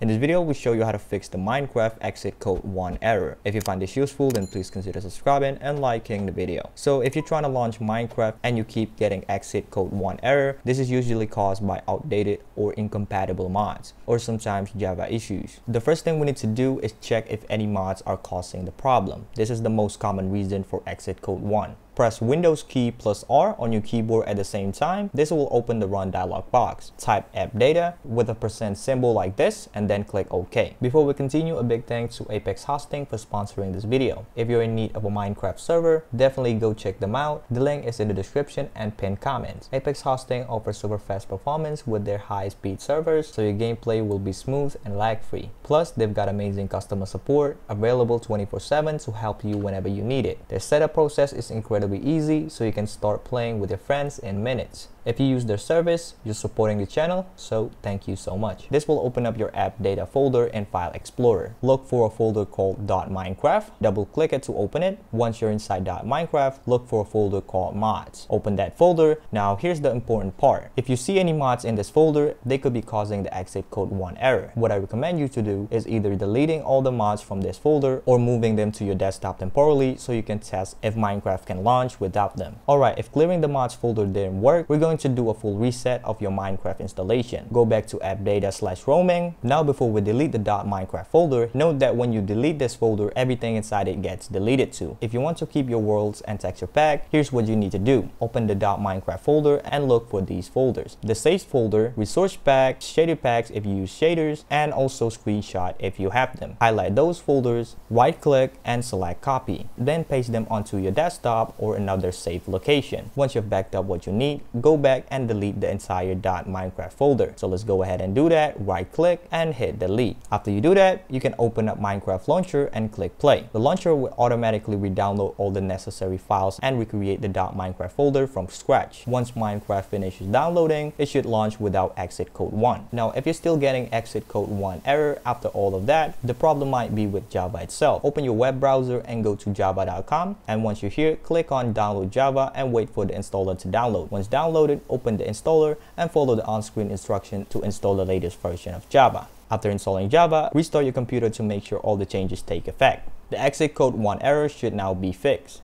In this video, we show you how to fix the Minecraft exit code 1 error. If you find this useful, then please consider subscribing and liking the video. So if you're trying to launch Minecraft and you keep getting exit code 1 error, this is usually caused by outdated or incompatible mods, or sometimes Java issues. The first thing we need to do is check if any mods are causing the problem. This is the most common reason for exit code 1 press Windows key plus R on your keyboard at the same time, this will open the run dialog box. Type app data with a percent symbol like this and then click OK. Before we continue, a big thanks to Apex Hosting for sponsoring this video. If you're in need of a Minecraft server, definitely go check them out. The link is in the description and pinned comments. Apex Hosting offers super fast performance with their high-speed servers, so your gameplay will be smooth and lag-free. Plus, they've got amazing customer support available 24-7 to help you whenever you need it. Their setup process is incredibly incredibly easy so you can start playing with your friends in minutes. If you use their service, you're supporting the channel, so thank you so much. This will open up your app data folder in File Explorer. Look for a folder called .minecraft, double click it to open it. Once you're inside .minecraft, look for a folder called mods. Open that folder. Now here's the important part. If you see any mods in this folder, they could be causing the exit code 1 error. What I recommend you to do is either deleting all the mods from this folder or moving them to your desktop temporarily so you can test if Minecraft can launch without them. Alright, if clearing the mods folder didn't work, we're going going to do a full reset of your Minecraft installation. Go back to app data slash roaming. Now before we delete the .minecraft folder, note that when you delete this folder, everything inside it gets deleted too. If you want to keep your worlds and texture pack, here's what you need to do. Open the .minecraft folder and look for these folders. The saves folder, resource pack, shader packs if you use shaders, and also screenshot if you have them. Highlight those folders, right click and select copy. Then paste them onto your desktop or another safe location. Once you've backed up what you need, go back and delete the entire .minecraft folder. So let's go ahead and do that. Right click and hit delete. After you do that, you can open up Minecraft Launcher and click play. The launcher will automatically re-download all the necessary files and recreate the .minecraft folder from scratch. Once Minecraft finishes downloading, it should launch without exit code 1. Now, if you're still getting exit code 1 error after all of that, the problem might be with Java itself. Open your web browser and go to java.com and once you're here, click on download Java and wait for the installer to download. Once downloaded, open the installer and follow the on-screen instruction to install the latest version of Java. After installing Java, restart your computer to make sure all the changes take effect. The exit code 1 error should now be fixed.